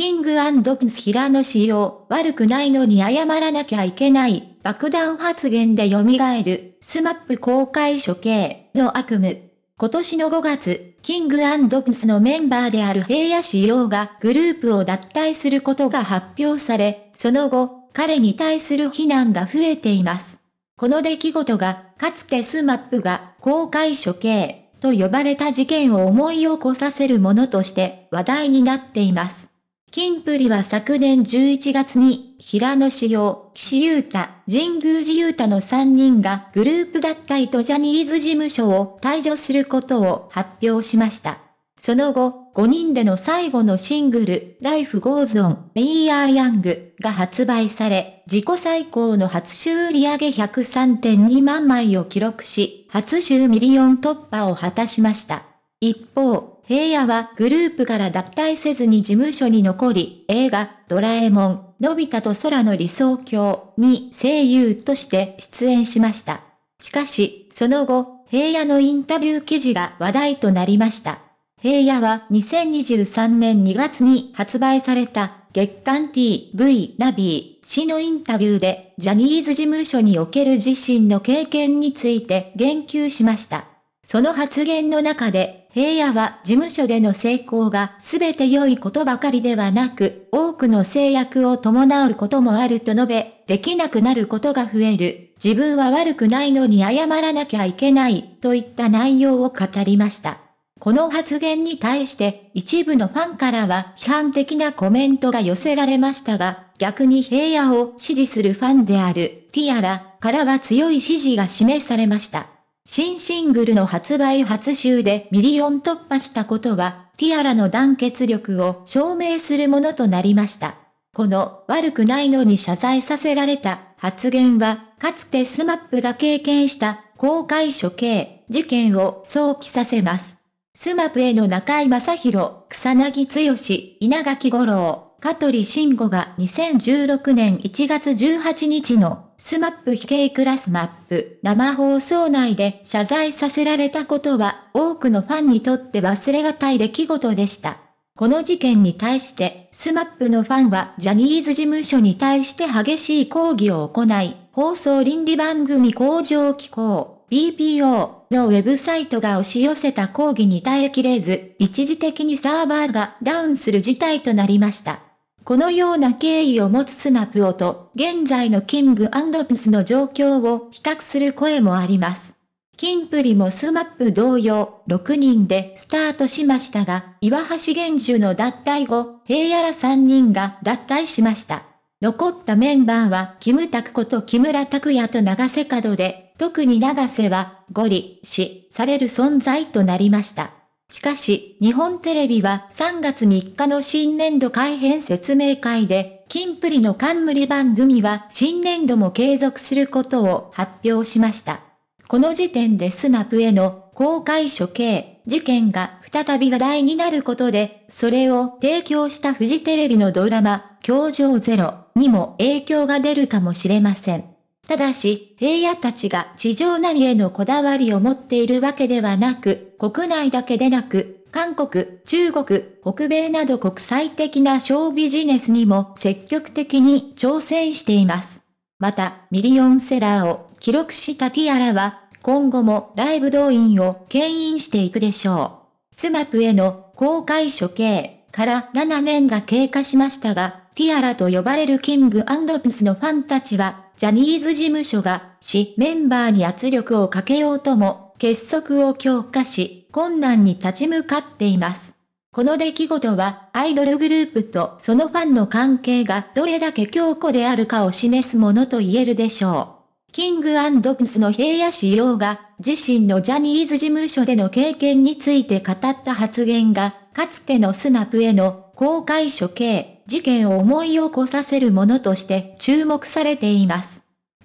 キングプリンス平野紫耀、悪くないのに謝らなきゃいけない、爆弾発言で蘇る、スマップ公開処刑の悪夢。今年の5月、キングプリンスのメンバーである平野紫耀がグループを脱退することが発表され、その後、彼に対する非難が増えています。この出来事が、かつてスマップが公開処刑と呼ばれた事件を思い起こさせるものとして話題になっています。キンプリは昨年11月に、平野紫耀、岸優太、神宮寺勇太の3人がグループ脱退とジャニーズ事務所を退所することを発表しました。その後、5人での最後のシングル、Life Goes On, We Are Young が発売され、自己最高の初週売上103.2万枚を記録し、初週ミリオン突破を果たしました。一方、平野はグループから脱退せずに事務所に残り、映画、ドラえもん、のび太と空の理想郷に声優として出演しました。しかし、その後、平野のインタビュー記事が話題となりました。平野は2023年2月に発売された月刊 TV ナビー氏のインタビューでジャニーズ事務所における自身の経験について言及しました。その発言の中で平野は事務所での成功が全て良いことばかりではなく、多くの制約を伴うこともあると述べ、できなくなることが増える。自分は悪くないのに謝らなきゃいけない、といった内容を語りました。この発言に対して一部のファンからは批判的なコメントが寄せられましたが、逆に平野を支持するファンであるティアラからは強い支持が示されました。新シングルの発売初週でミリオン突破したことは、ティアラの団結力を証明するものとなりました。この悪くないのに謝罪させられた発言は、かつてスマップが経験した公開処刑事件を想起させます。スマップの中居正広、草彅剛、稲垣吾郎、香取慎吾が2016年1月18日のスマップ非系クラスマップ生放送内で謝罪させられたことは多くのファンにとって忘れがたい出来事でした。この事件に対して、スマップのファンはジャニーズ事務所に対して激しい抗議を行い、放送倫理番組向上機構、BPO のウェブサイトが押し寄せた抗議に耐えきれず、一時的にサーバーがダウンする事態となりました。このような経緯を持つスマップと、現在のキングプリンスの状況を比較する声もあります。キンプリもスマップ同様、6人でスタートしましたが、岩橋玄樹の脱退後、平野ら3人が脱退しました。残ったメンバーは、キムタクこと木村拓哉と長瀬角で、特に長瀬は、ゴリ、し、される存在となりました。しかし、日本テレビは3月3日の新年度改編説明会で、キンプリの冠番組は新年度も継続することを発表しました。この時点でスマップへの公開処刑事件が再び話題になることで、それを提供したフジテレビのドラマ、教場ゼロにも影響が出るかもしれません。ただし、平野たちが地上波へのこだわりを持っているわけではなく、国内だけでなく、韓国、中国、北米など国際的なショービジネスにも積極的に挑戦しています。また、ミリオンセラーを記録したティアラは、今後もライブ動員を牽引していくでしょう。 SMAP への公開処刑から7年が経過しましたが、ティアラと呼ばれるキングプスのファンたちは、ジャニーズ事務所が、し、メンバーに圧力をかけようとも、結束を強化し、困難に立ち向かっています。この出来事は、アイドルグループとそのファンの関係がどれだけ強固であるかを示すものと言えるでしょう。キングプスの平野仕様が、自身のジャニーズ事務所での経験について語った発言が、かつてのスナップへの公開処刑、事件を思い起こさせるものとして注目されています。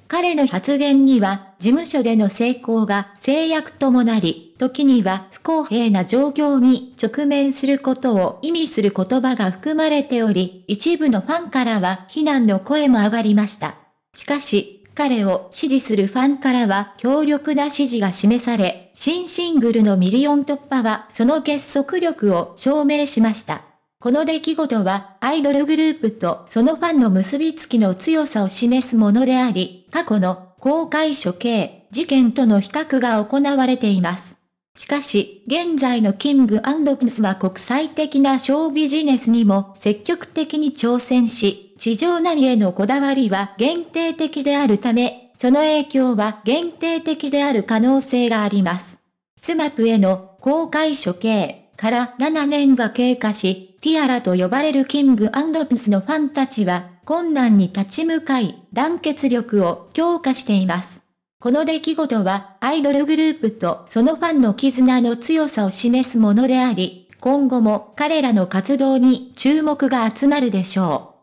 彼の発言には、事務所での成功が制約ともなり、時には不公平な状況に直面することを意味する言葉が含まれており、一部のファンからは非難の声も上がりました。しかし、彼を支持するファンからは強力な支持が示され、新シングルのミリオン突破はその結束力を証明しました。この出来事は、アイドルグループとそのファンの結びつきの強さを示すものであり、過去の公開処刑事件との比較が行われています。しかし、現在の King & Prince は国際的なショービジネスにも積極的に挑戦し、地上波へのこだわりは限定的であるため、その影響は限定的である可能性があります。 SMAP への公開処刑から7年が経過し、ティアラと呼ばれる King & Prince のファンたちは困難に立ち向かい団結力を強化しています。この出来事は、アイドルグループとそのファンの絆の強さを示すものであり、今後も彼らの活動に注目が集まるでしょう。